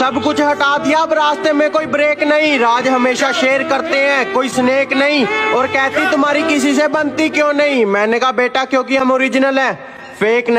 सब कुछ हटा दिया। अब रास्ते में कोई ब्रेक नहीं। राज हमेशा शेयर करते हैं। कोई स्नेक नहीं। और कहती, तुम्हारी किसी से बनती क्यों नहीं? मैंने कहा, बेटा, क्योंकि हम ओरिजिनल हैं। फेक नहीं।